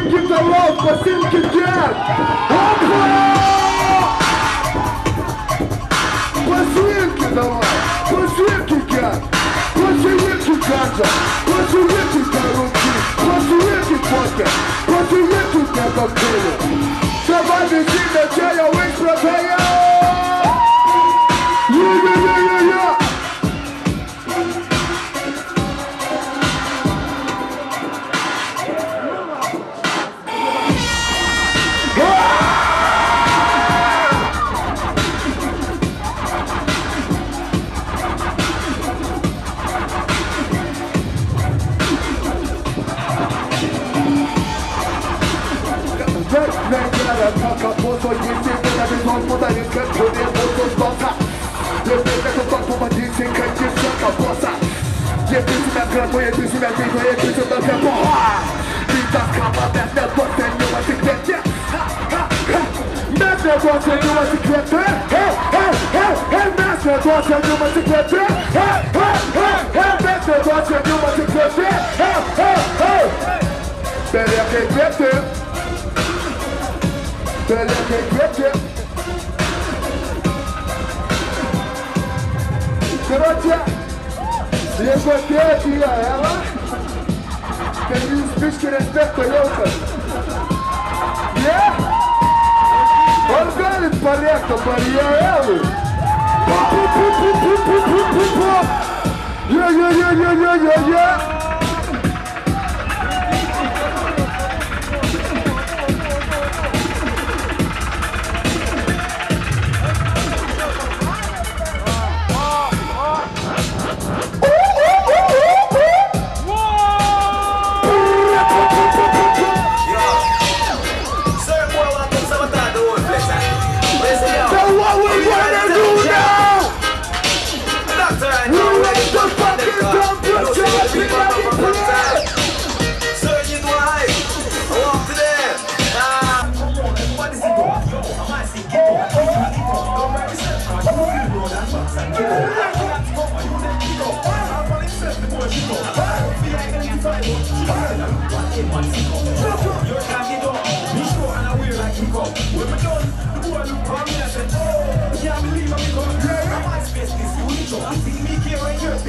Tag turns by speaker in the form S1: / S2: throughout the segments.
S1: يمكن جواب بس يمكن جاب بس يمكن جواب بس يمكن جاب بس يمكن جاب بس يمكن كاروكي J'ai plus sous la grappe, voyez plus sous la grille, voyez plus sous la grappe Putain, comment mettre le boss, c'est nous un secrétaire Mettre le boss, c'est nous un secrétaire Hey, hey, hey, hey Mettre le boss, c'est nous un secrétaire Hey, hey, hey, hey Mettre le boss, c'est nous un secrétaire Hey, hey, hey. C'est C'est Jeigu atėjo į Aelą, kad jūs biški respekto jautas. Ne? Yeah? Ar galit paliekti barjerėlį? Pu, pu, pu, pu, pu, pu, pu, pu, e pu. Yeah, yeah, yeah, yeah, yeah, yeah.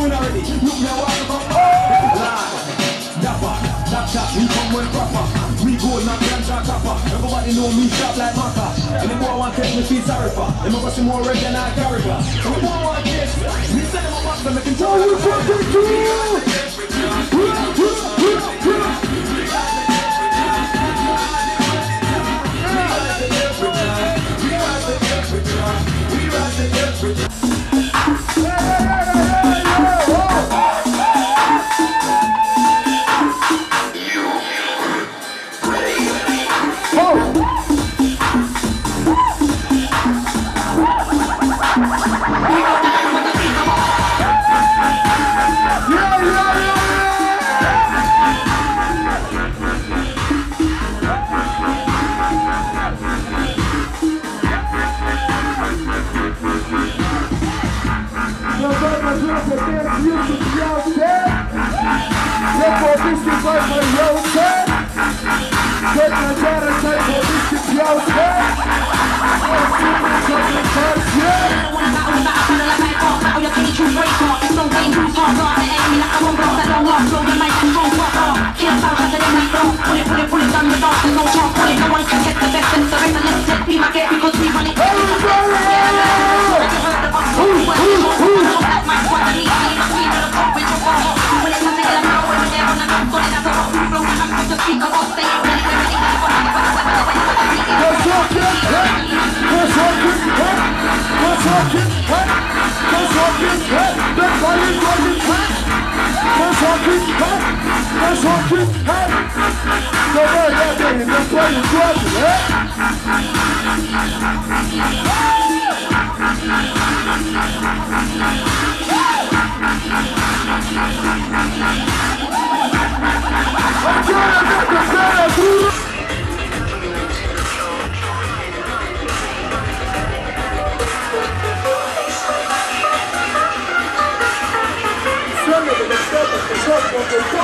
S2: You already. Look me walk up Lad, dapper, tap we come well proper. We go knock down jack copper. Everybody know me sharp like Maka. And the boy want take me feel sorry for. Them ever see more red than I carry for. We don't want this. We send them a box and make him What we fucking
S1: do? Just walk his head, just walk his head, that body's like his head. Let's go,